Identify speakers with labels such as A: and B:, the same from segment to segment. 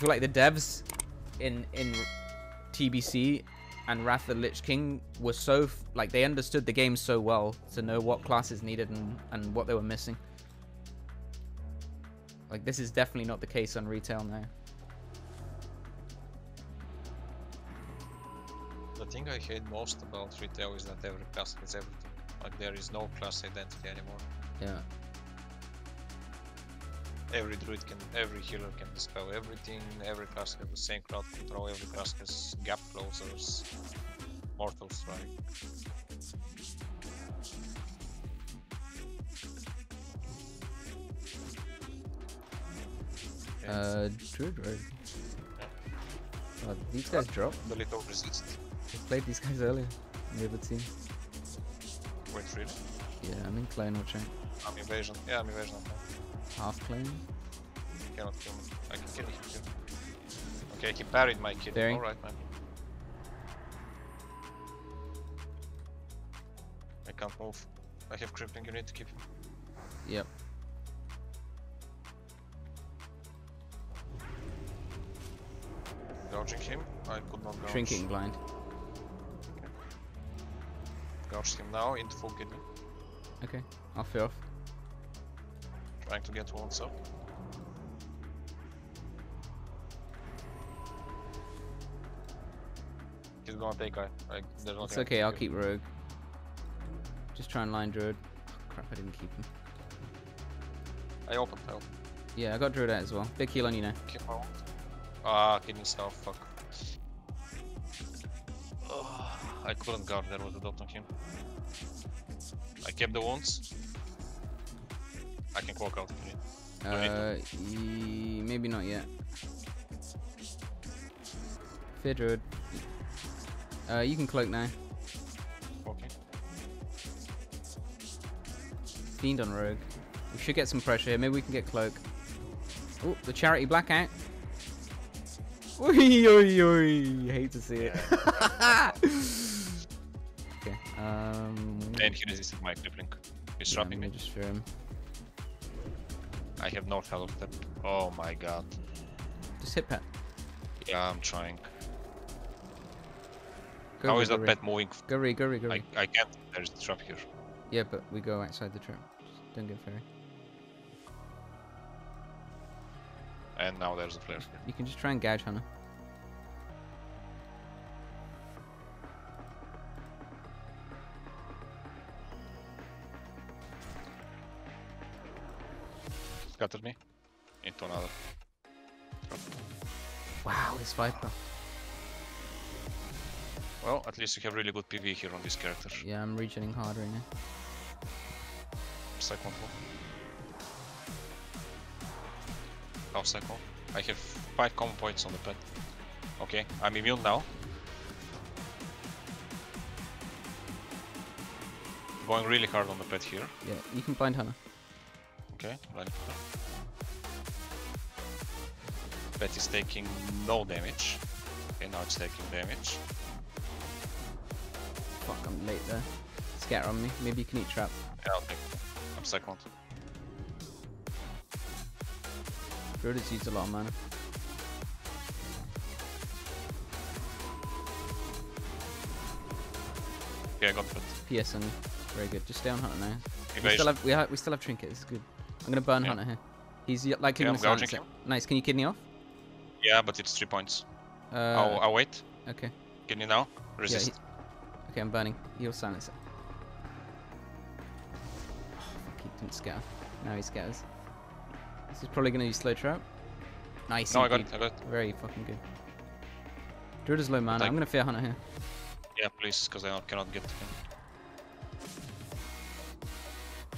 A: feel like the devs in in TBC and Wrath of the Lich King were so like they understood the game so well to know what classes needed and and what they were missing. Like this is definitely not the case on retail now.
B: The thing I hate most about retail is that every class has everything. Like there is no class identity anymore.
A: Yeah.
B: Every druid can, every healer can dispel everything. Every class has the same crowd control. Every class has gap closers, mortal strike.
A: Uh, Druid Rogue. Oh, these guys drop.
B: the little resist.
A: We played these guys earlier in the other team.
B: Wait, really?
A: Yeah, I'm in clone or chain.
B: I'm invasion. Yeah, I'm invasion. Okay.
A: Half clean.
B: He cannot kill me. I can kill. Kill. Okay, he parried my kid. Alright, man. I can't move. I have crippling, you need to keep him.
A: Yep.
B: Gouging him? I could not gouge.
A: Shrinking blind.
B: Gouged him now into full kidney.
A: Okay, I'll fear off.
B: Trying to get wounds up. He's gonna take I. Like, there's nothing
A: It's okay, I'll
B: do.
A: keep Rogue. Just try and line Druid. Oh, crap, I didn't keep him.
B: I opened help.
A: Yeah, I got Druid out as well. Big heal on you now.
B: Keep wound. Ah, kidney stuff, fuck. I couldn't guard there with the dot on him. I kept the wounds. I can walk out if you need. Do I need
A: Uh, maybe not yet. Fear Uh, you can cloak now.
B: Okay.
A: Fiend on Rogue. We should get some pressure here. Maybe we can get cloak. Oh, the charity blackout. Oi, oi, oi. Hate to see it. okay. Um.
B: And he resisted my crippling. He's
A: yeah,
B: trapping me.
A: just fear him.
B: I have no health. Oh my god.
A: Just hit pet.
B: Yeah, I'm trying.
A: Go
B: How
A: re,
B: is that
A: re.
B: pet moving?
A: Go re, go re, go re.
B: I, I can't. There's the trap here.
A: Yeah, but we go outside the trap. Just don't get fairy.
B: And now there's a flare.
A: You can just try and gouge Hannah.
B: Scattered me. Into another.
A: Wow, this Viper.
B: Well, at least you have really good PV here on this character.
A: Yeah, I'm regening hard right now.
B: Second one. Half cycle. I have 5 combo points on the pet. Okay, I'm immune now. Going really hard on the pet here.
A: Yeah, you can blind Hannah.
B: Okay, right. Is taking no damage. Okay, now it's taking damage.
A: Fuck, I'm late there. Scatter on me. Maybe you can eat trap.
B: Yeah, I'll take it. I'm second.
A: Has used a lot of mana.
B: Yeah, I got pet.
A: PS on you. Very good. Just stay on Hunter now. We still have we, ha we still have trinket. This is good. I'm gonna burn
B: Yeah.
A: Hunter here. He's likely
B: Okay,
A: gonna silence. Nice. Can you kidney off?
B: Yeah, but it's 3 points.
A: Uh,
B: I'll, I'll wait.
A: okay.
B: You now?
A: Yeah,
B: Resist.
A: he- okay, I'm burning. You'll silence it. Oh, fuck, he didn't scatter. Now he scatters. This is probably gonna use slow trap. Nice.
B: no, I got it, I got it.
A: Very fucking good. Druid is low mana. I'm gonna fear Hunter here.
B: Yeah, please, because I cannot get to him.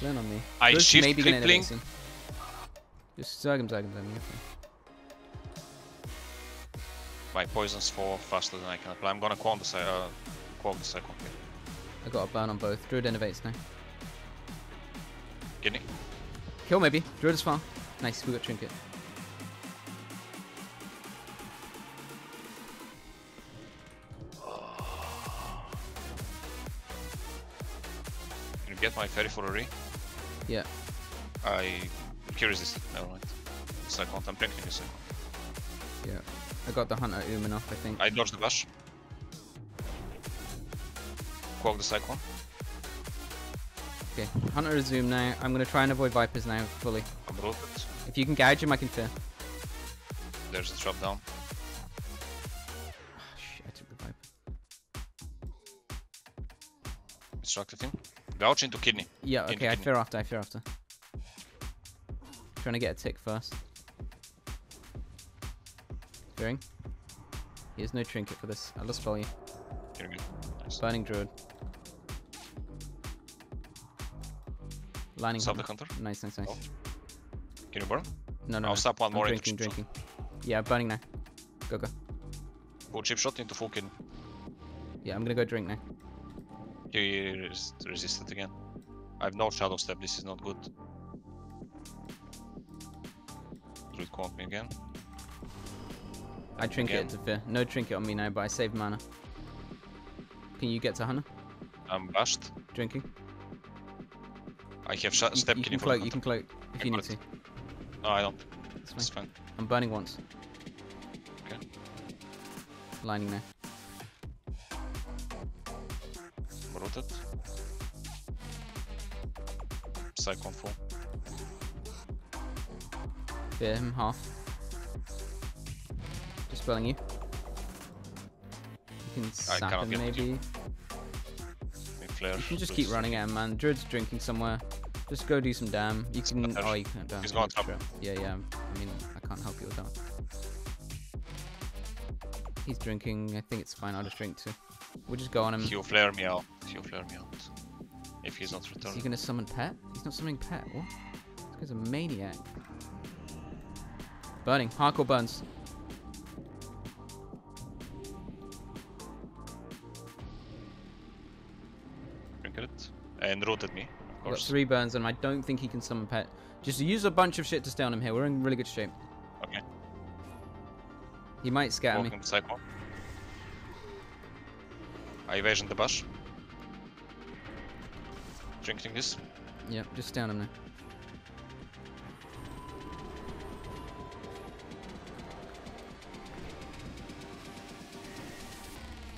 A: Learn on me.
B: I
A: Druid's
B: shift
A: maybe gonna
B: crippling.
A: innervate soon. Just zerg him, zerg him, zerg him.
B: My poisons fall faster than I can apply. I'm gonna qual the, uh, qual the second here.
A: I got a burn on both. Druid innervates now.
B: Kidney.
A: Kill maybe. Druid is far. Nice, we got trinket.
B: Can you get my fairy for a re?
A: Yeah.
B: I he resisted. Never mind. Second. I'm picking a second.
A: Yeah. I got the hunter Uman off, I think.
B: I dodged the bash. Quote the cyclone.
A: Okay. Hunter is zoom now. I'm gonna try and avoid Vipers now fully.
B: I'm rooted.
A: If you can gouge him, I can fear.
B: There's a drop down. Instructed him. Gouge into kidney.
A: Yeah,
B: Kidney,
A: okay, I fear after, I fear after. Trying to get a tick first. Fearing. He has no trinket for this. I'll just spell you.
B: Here we go. Nice.
A: Burning Druid. Lining
B: Stop the
A: Hunter.
B: counter.
A: Nice, nice, nice.
B: Oh. Can you burn?
A: No, no,
B: I'll
A: no.
B: stop one
A: I'm
B: more into
A: drinking,
B: shot.
A: drinking. Yeah, burning now. Go, go.
B: Go cheap shot into full kidney.
A: Yeah, I'm gonna go drink now.
B: He res it again. I have no shadow step, this is not good. Druid caught me again.
A: I trinket
B: Again.
A: to fear. No trinket on me now, but I saved mana. Can you get to Hunter?
B: I'm bashed.
A: Drinking?
B: I have sh- step
A: you
B: kidney
A: can cloak, you can cloak if
B: I
A: you need
B: got
A: to.
B: it. No, I don't.
A: It's
B: It's
A: fine.
B: fine.
A: I'm burning once.
B: Okay.
A: Lining now.
B: Rooted. Cyclone full.
A: Fear him half. Just spelling you. You can
B: I
A: sap him
B: get with you.
A: maybe.
B: Flare.
A: You can just keep running at him, man. Druid's drinking somewhere. Just go do some damn. You can. Oh, you can't.
B: He's
A: that's
B: top.
A: Yeah, yeah. I mean, I can't help you with that. He's drinking. I think it's fine. I'll just drink too. We'll just go on him.
B: He'll flare me out. Flare me. If he's not
A: Is he gonna summon pet? He's not summoning pet. What? This guy's a maniac. Burning. Hardcore burns.
B: It. And rooted me, of
A: I've got three burns on him. I don't think he can summon pet. Just use a bunch of shit to stay on him here. We're in really good shape.
B: Okay.
A: He might scatter me.
B: Walking the cycle. I evasion the bush. Drinking this.
A: Yep, just down him now.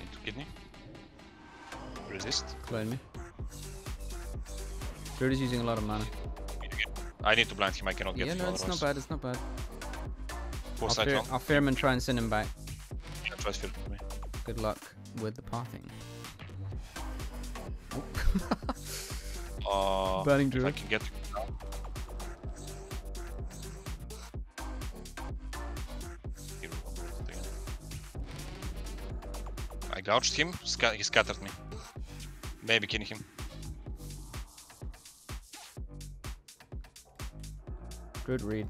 B: Into kidney. Resist.
A: Clone me. Druid is using a lot of mana.
B: I need to blind him, I cannot get
A: Yeah,
B: him
A: no, it's not bad. It's not bad. I'll fear. I'll fear him and try and send him back.
B: Yeah, try fear me.
A: Good luck with the pathing.
B: Uh,
A: Burning
B: if I can get Here, one more thing. I gouged him, he scattered me. Maybe killing him.
A: Good read.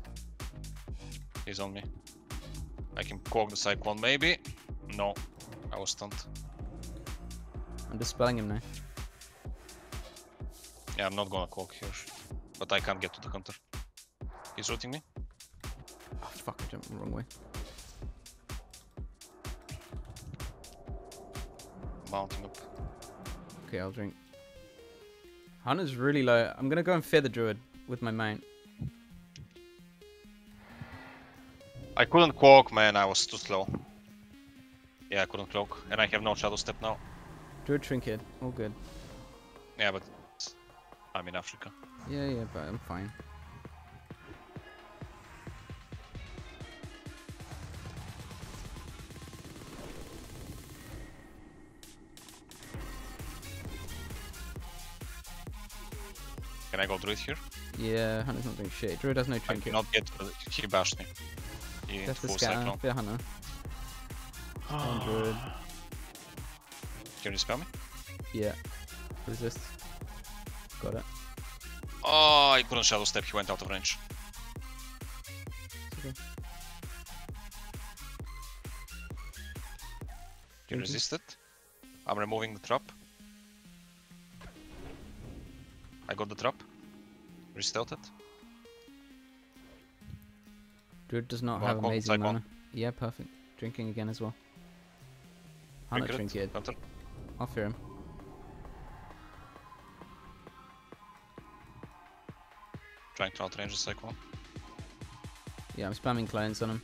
B: He's on me. I can cock the cyclone maybe. No, I was stunned.
A: I'm dispelling him now.
B: Yeah, I'm not gonna cock here. But I can't get to the counter. He's rooting me.
A: Oh, fuck, I jumped the wrong way.
B: Mounting up.
A: Okay, I'll drink. Hunter's really low. I'm gonna go and fear the druid with my mount.
B: I couldn't cloak, man. I was too slow. Yeah, I couldn't cloak, and I have no shadow step now.
A: Druid trinket. All good.
B: Yeah, but I'm in Africa.
A: Yeah, yeah, but I'm fine.
B: Can I go druid here?
A: Yeah, Hunter's not doing shit. Druid has no
B: I
A: trinket.
B: cannot get. Uh, he bashed me. He
A: That's the
B: cyclone.
A: Fear Hunter. And Druid.
B: Can you spell me?
A: Yeah. Resist. Got it.
B: Oh, I couldn't shadow step. He went out of range.
A: Okay. Drinking.
B: resisted. I'm removing the trap. I got the trap. Restarted. it.
A: Druid does not
B: Well,
A: have amazing mana. Yeah, perfect. Drinking again as well. Hunter
B: Drink it.
A: trinket.
B: Counter.
A: I'll fear him.
B: Trying to outrange the cyclone.
A: Yeah, I'm spamming clones on him.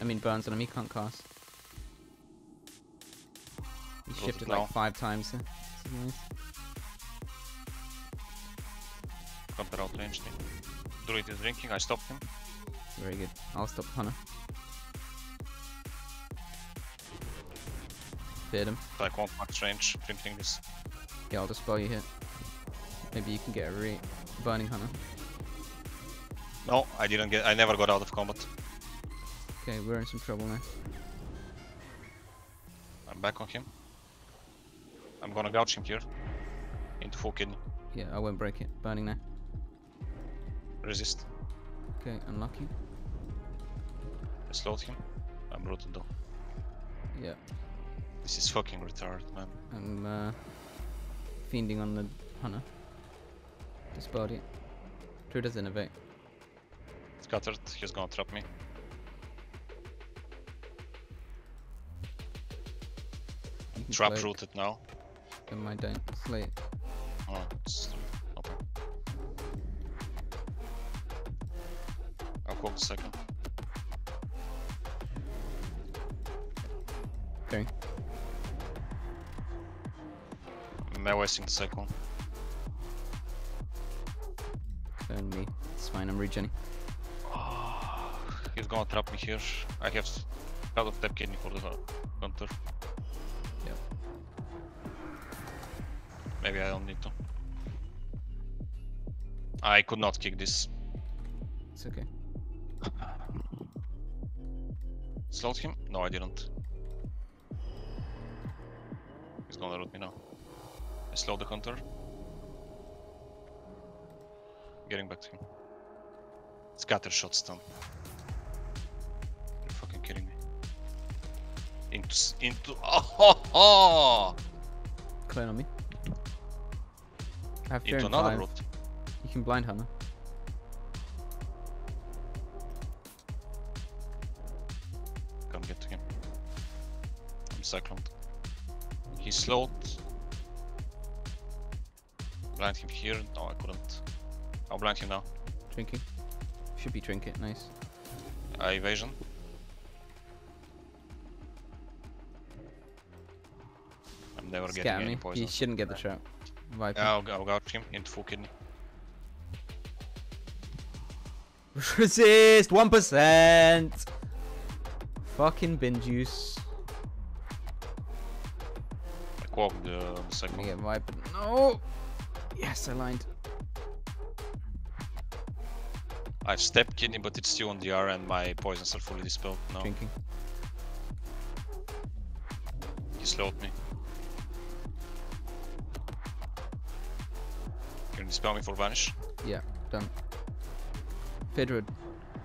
A: I mean, burns on him. He can't cast. He
B: Close
A: shifted like five times. There. This is nice.
B: Counter out range me. Druid is drinking, I stopped him.
A: Very good. I'll stop Hunter. Feared him.
B: I won't max range drinking this.
A: Yeah, I'll dispel you here. Maybe you can get a re burning Hunter.
B: No, I didn't get I never got out of combat.
A: Okay, we're in some trouble now.
B: I'm back on him. I'm gonna gouge him here. Into full kidney.
A: Yeah, I won't break it. Burning now.
B: Resist.
A: Okay, unlucky.
B: I slowed him. I'm rooted though.
A: Yeah,
B: This is fucking retarded, man.
A: I'm uh, fiending on the Hunter. Dispelled it. True does
B: innervate. He's gonna trap me. Trap
A: cloak,
B: rooted now.
A: then my don't. Slate.
B: Oh, it's okay. I'll call the second.
A: Okay.
B: I'm wasting the second.
A: Turn me. It's fine, I'm regenning.
B: He's gonna trap me here. I have out of tap kidney for the hunter.
A: Yep.
B: Maybe I don't need to. I could not kick this.
A: It's okay.
B: Slowed him? No, I didn't. He's gonna root me now. I slowed the hunter. Getting back to him. Scatter shot stun. Into into oh ho ho!
A: Clone on me. I have
B: Into
A: in
B: another root.
A: You can blind Hunter.
B: Can't get to him. I'm cycloned. He slowed. Blind him here. No, I couldn't. I'll blind him now.
A: Drinking. Should be trinket, nice.
B: Uh, evasion. I'm never getting any poison.
A: You shouldn't get the trap. Viper.
B: I'll, I'll gouge him into full kidney.
A: Resist! 1%! Fucking bin juice.
B: I quabbed the,
A: um, the
B: second.
A: Get Viper. No! Yes, I lined.
B: I've stepped kidney, but it's still on the R and my poisons are fully dispelled now.
A: Drinking.
B: He slowed me. Dispel me for vanish?
A: Yeah, done. Fear Druid.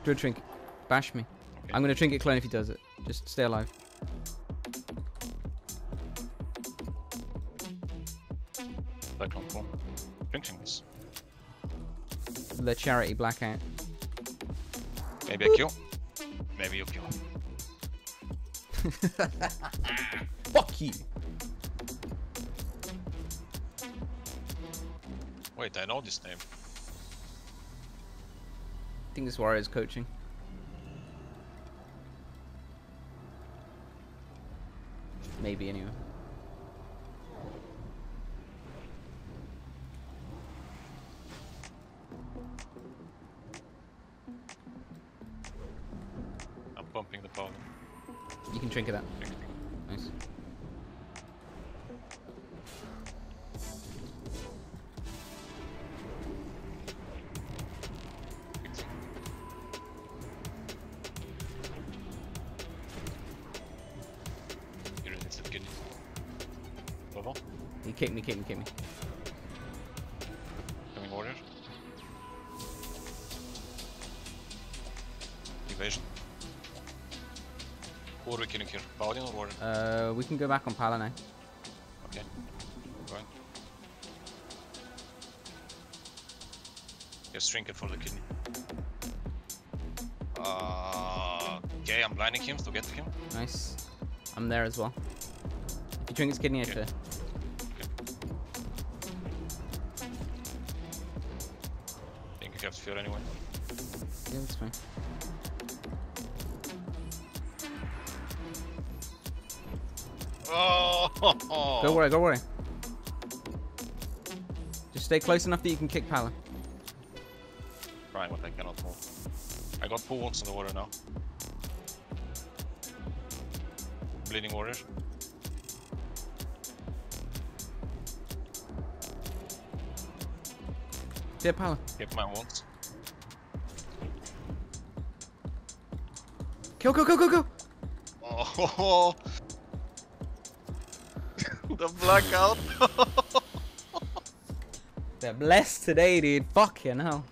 A: a Trinket. Bash me.
B: Okay.
A: I'm gonna Trinket clone if he does it. Just stay alive.
B: Cyclone full. Drinking this.
A: The charity blackout.
B: Maybe I kill. Maybe you kill.
A: Fuck you!
B: Wait, I know this name.
A: I think this warrior is coaching. Maybe anyway.
B: I'm pumping the powder.
A: You can trinket that.
B: Drinking.
A: He kicked me, kicked me.
B: Coming warrior. Evasion. Who are we killing here? Paladin or warrior?
A: Uh, we can go back on Pala now.
B: Okay. Going. Yes, trinket for the kidney. Uh, okay, I'm blinding him to get to him.
A: Nice. I'm there as well. If you drink his kidney, I
B: Okay.
A: fear.
B: think have sphere anyway.
A: Yeah, that's fine.
B: Oh!
A: Go worry, go worry. Just stay close enough that you can kick Pala.
B: Right, what I cannot pull. I got pull once in the water now. Bleeding warrior.
A: Pala.
B: Keep my wounds.
A: Kill, go, go, go, go!
B: Oh! the blackout!
A: They're blessed today, dude. Fuck you know.